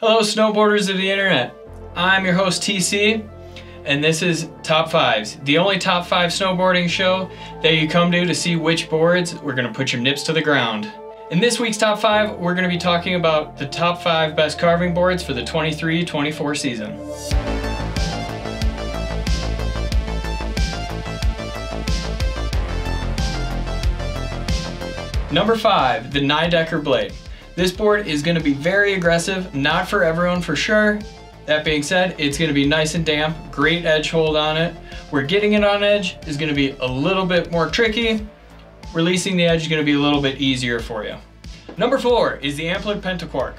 Hello, snowboarders of the internet. I'm your host, TC, and this is Top Fives, the only top five snowboarding show that you come to to see which boards we're gonna put your nips to the ground. In this week's top five, we're gonna be talking about the top five best carving boards for the 23-24 season. Number five, the Nidecker Blade. This board is gonna be very aggressive, not for everyone for sure. That being said, it's gonna be nice and damp, great edge hold on it. Where getting it on edge is gonna be a little bit more tricky. Releasing the edge is gonna be a little bit easier for you. Number four is the Amplid Pentaquark.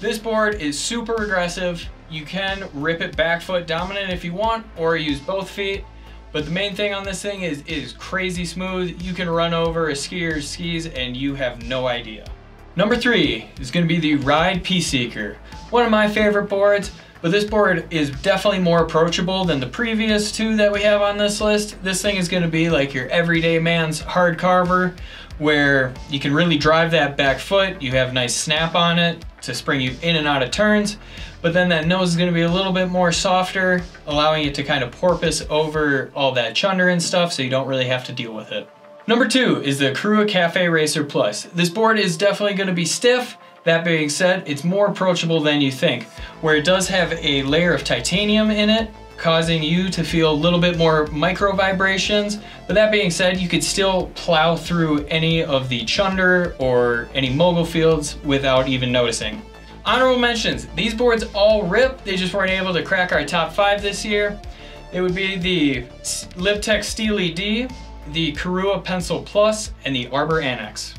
This board is super aggressive. You can rip it back foot dominant if you want, or use both feet. But the main thing on this thing is, is crazy smooth. You can run over a skier's skis and you have no idea. Number three is gonna be the Ride Peace Seeker. One of my favorite boards, but this board is definitely more approachable than the previous two that we have on this list. This thing is gonna be like your everyday man's hard carver, where you can really drive that back foot. You have nice snap on it to spring you in and out of turns, but then that nose is gonna be a little bit more softer, allowing it to kind of porpoise over all that chunder and stuff so you don't really have to deal with it. Number two is the Korua Cafe Racer Plus. This board is definitely gonna be stiff. That being said, it's more approachable than you think, where it does have a layer of titanium in it, causing you to feel a little bit more micro vibrations. But that being said, you could still plow through any of the chunder or any mogul fields without even noticing. Honorable mentions, these boards all rip, they just weren't able to crack our top five this year. It would be the Libtech Steely D, the Korua Pencil Plus, and the Arbor Annex.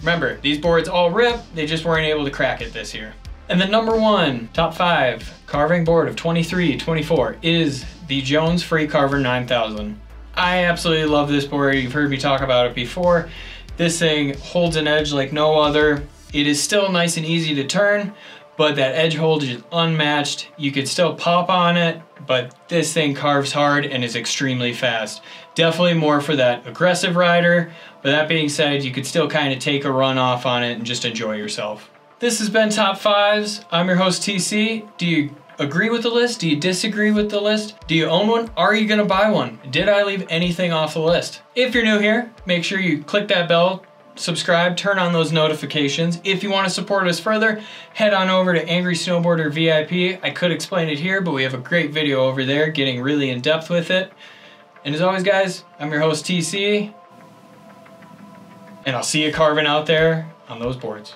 Remember, these boards all rip, they just weren't able to crack it this year. And the number one top five carving board of 23-24 is the Jones Freecarver 9000. I absolutely love this board. You've heard me talk about it before. This thing holds an edge like no other. It is still nice and easy to turn, but that edge hold is unmatched. You could still pop on it, but this thing carves hard and is extremely fast. Definitely more for that aggressive rider, but that being said, you could still kind of take a run off on it and just enjoy yourself. This has been Top Fives. I'm your host TC. Do you agree with the list? Do you disagree with the list? Do you own one? Are you gonna buy one? Did I leave anything off the list? If you're new here, make sure you click that bell subscribe, turn on those notifications. If you want to support us further, head on over to Angry Snowboarder VIP. I could explain it here, but we have a great video over there getting really in depth with it. And as always, guys, I'm your host, TC, and I'll see you carving out there on those boards.